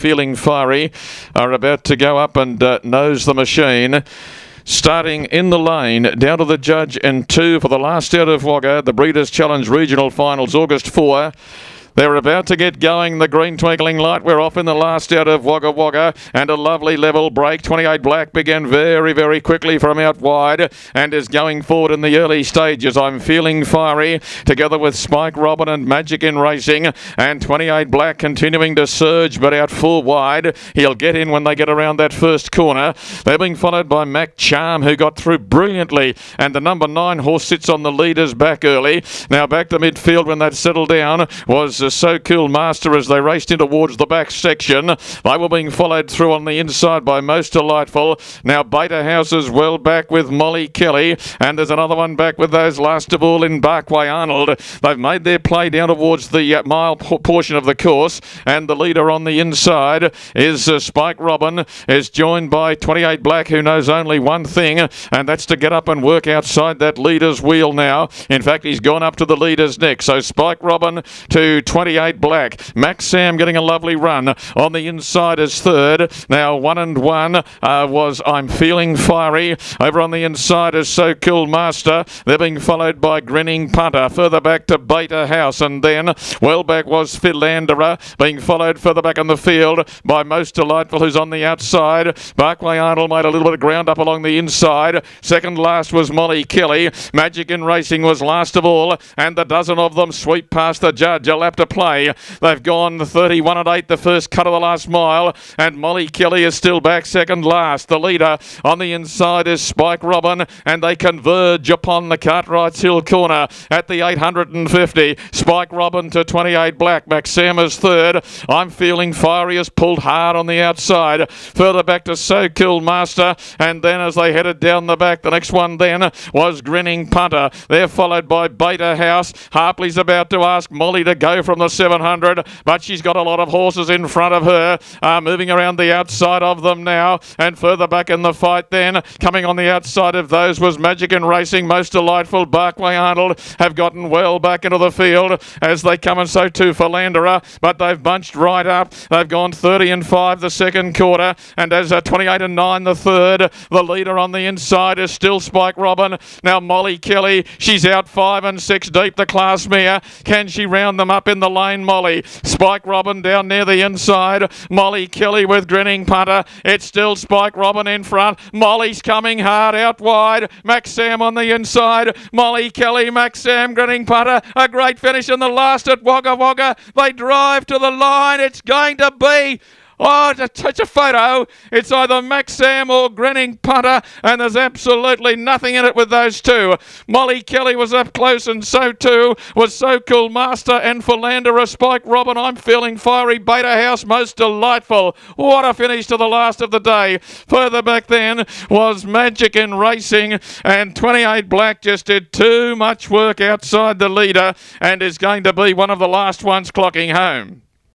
feeling fiery, are about to go up and uh, nose the machine. Starting in the lane, down to the judge and two for the last out of Wagga, the Breeders' Challenge Regional Finals, August 4. They're about to get going. The green twinkling light. We're off in the last out of Wagga Wagga and a lovely level break. 28 Black began very, very quickly from out wide and is going forward in the early stages. I'm feeling fiery together with Spike Robin and Magic in Racing and 28 Black continuing to surge but out full wide. He'll get in when they get around that first corner. They're being followed by Mac Charm who got through brilliantly and the number nine horse sits on the leaders back early. Now back to midfield when that settled down was So Cool Master as they raced in towards the back section. They were being followed through on the inside by Most Delightful. Now Beta House is well back with Molly Kelly, and there's another one back with those last of all in Barkway Arnold. They've made their play down towards the uh, mile portion of the course, and the leader on the inside is uh, Spike Robin, is joined by 28 Black, who knows only one thing, and that's to get up and work outside that leader's wheel now. In fact, he's gone up to the leader's neck. So Spike Robin to 28 Black. Max Sam getting a lovely run on the inside as third. Now one and one uh, was I'm Feeling Fiery. Over on the inside is So Cool Master. They're being followed by Grinning Punter. Further back to Beta House and then well back was Philanderer being followed further back in the field by Most Delightful who's on the outside. Barkway Arnold made a little bit of ground up along the inside. Second last was Molly Kelly. Magic in Racing was last of all and the dozen of them sweep past the judge. A lap to play. They've gone 31 and 8 the first cut of the last mile, and Molly Kelly is still back second last. The leader on the inside is Spike Robin, and they converge upon the Cartwrights Hill corner at the 850. Spike Robin to 28 Black. Maxam is third. I'm feeling fiery has pulled hard on the outside. Further back to So Cool Master, and then as they headed down the back, the next one then was Grinning Punter. They're followed by Beta House. Harpley's about to ask Molly to go from the 700, but she's got a lot of horses in front of her, uh, moving around the outside of them now, and further back in the fight then, coming on the outside of those was Magic in Racing, most delightful. Barkway Arnold have gotten well back into the field as they come, and so too Philanderer, but they've bunched right up. They've gone 30 and 5 the second quarter, and as a 28 and 9 the third, the leader on the inside is still Spike Robin. Now Molly Kelly, she's out 5 and 6 deep, the class mare. Can she round them up the lane, Molly. Spike Robin down near the inside. Molly Kelly with grinning punter. It's still Spike Robin in front. Molly's coming hard out wide. Max Sam on the inside. Molly Kelly, Max Sam grinning punter. A great finish in the last at Wagga Wagga. They drive to the line. It's going to be Oh, to touch a photo. It's either Max Sam or Grinning Punter, and there's absolutely nothing in it with those two. Molly Kelly was up close, and so too was So Cool Master and Philanderer Spike Robin. I'm feeling fiery. Beta House, most delightful. What a finish to the last of the day. Further back then was Magic in Racing, and 28 Black just did too much work outside the leader and is going to be one of the last ones clocking home.